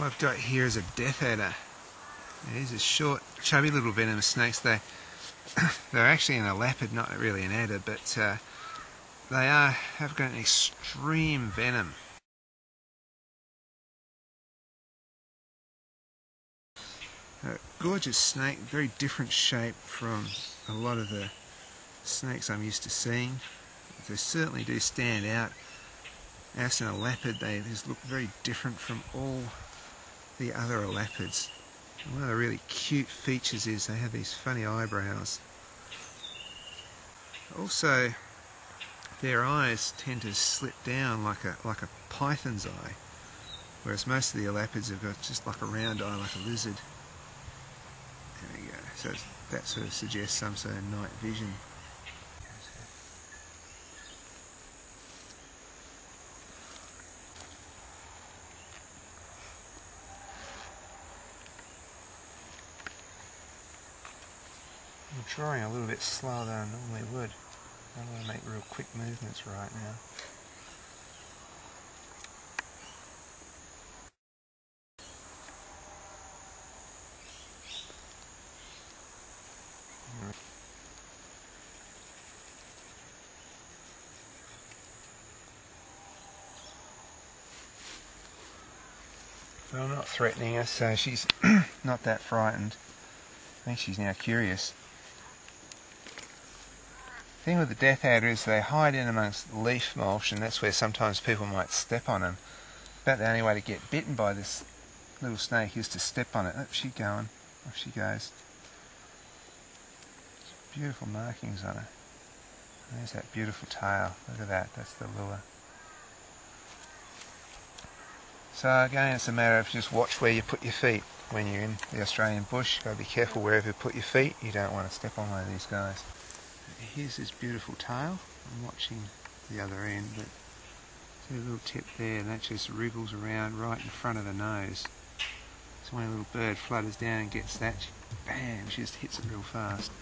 What I've got here is a death adder. These are short, chubby little venomous snakes. They, they're actually an elapid, not really an adder, but uh, they are have got an extreme venom. A gorgeous snake, very different shape from a lot of the snakes I'm used to seeing. They certainly do stand out. As an elapid, they just look very different from all the other elapids. One of the really cute features is they have these funny eyebrows. Also, their eyes tend to slip down like a like a python's eye, whereas most of the elapids have got just like a round eye like a lizard. There we go. So that sort of suggests some sort of night vision. I'm drawing a little bit slower than I normally would. I want to make real quick movements right now. Well, I'm not threatening her, so she's not that frightened. I think she's now curious thing with the death adder is they hide in amongst leaf mulch and that's where sometimes people might step on them. About the only way to get bitten by this little snake is to step on it. Oh, she's going. Off she goes. Beautiful markings on her. There's that beautiful tail. Look at that. That's the lure. So again, it's a matter of just watch where you put your feet when you're in the Australian bush. Got to be careful wherever you put your feet. You don't want to step on one of these guys here's this beautiful tail. I'm watching the other end, but a little tip there, and that just wriggles around right in front of the nose. So when a little bird flutters down and gets that, bam, she just hits it real fast.